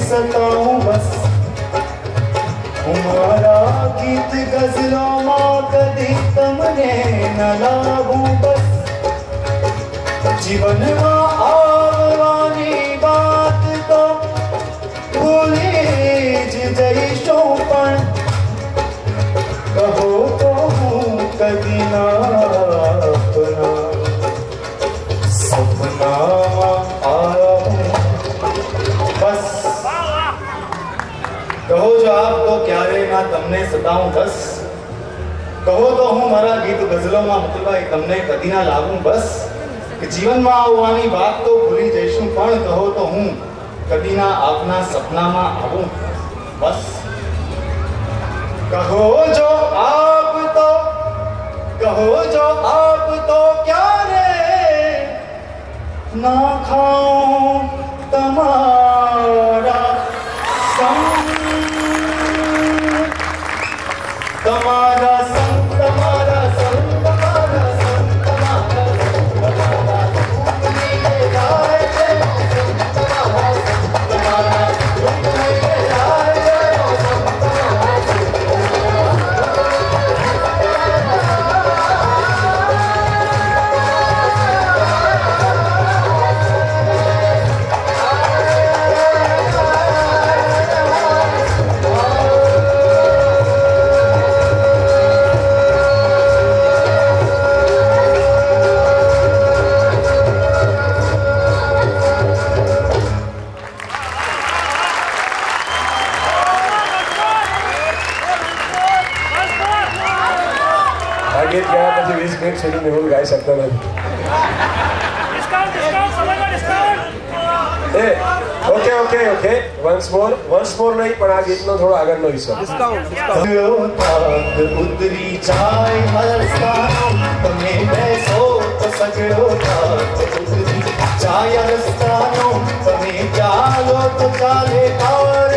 सताऊं बस तुम्हारा गीत गजलों माँ कभी तमने न लागूं बस। जीवन माँ आवानी बात तो भूली जैसो पण कहो तो हूँ कभी ना अपना। सपना आया बस કહો જો આપ તો ક્યારે ના તમને સતાવું બસ કહો તો હું મારા ગીત ગઝલોમાં મતલબાઈ તમને કદી ના લાગું બસ કે જીવનમાં આવવાની વાત તો ભૂલી જઈશું પણ કહો તો હું કદી ના આપના સપનામાં આવું બસ કહો જો આપ તો કહો જો આપ તો ક્યારે ના ખાઉં તમારા संगीत गाया પછી 20 મિનિટ સુધી મેં ગાઈ શકતો નથી ડિસ્કાઉન્ટ ડિસ્કાઉન્ટ સમજવા ડિસ્કાઉન્ટ એ okay okay okay once more once more નહીં પણ આ ગીતનો થોડો આગળનો હિસ્સો ડિસ્કાઉન્ટ ડિસ્કાઉન્ટ ઉતરી જાય હરસા તમે બેસો તો સજડો તાત ઉતરી જાય રસ્તાનો તમે ચાલો તો ચાલે તાર